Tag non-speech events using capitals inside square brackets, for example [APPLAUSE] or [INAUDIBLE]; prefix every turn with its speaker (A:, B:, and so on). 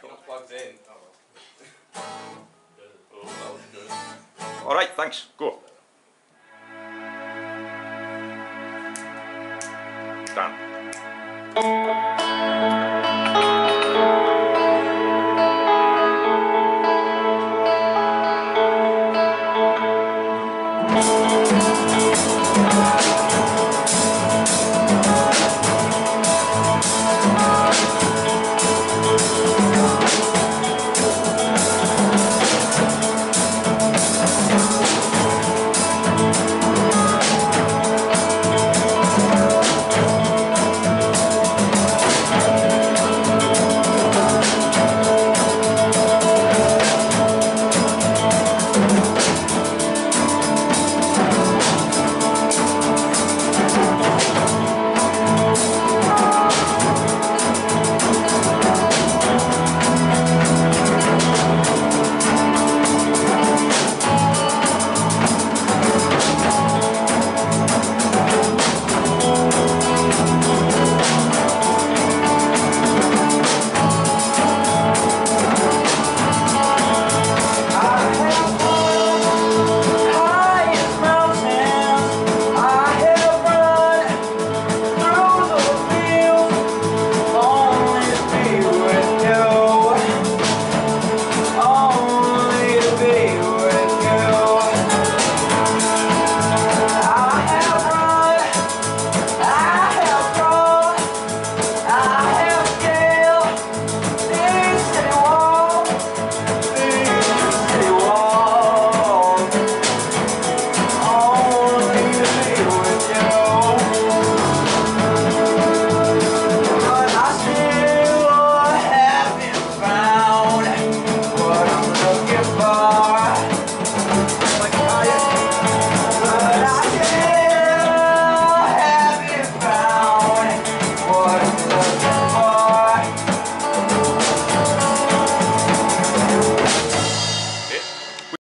A: cool.
B: In. Oh, [LAUGHS]
A: Alright, thanks. Go. Done.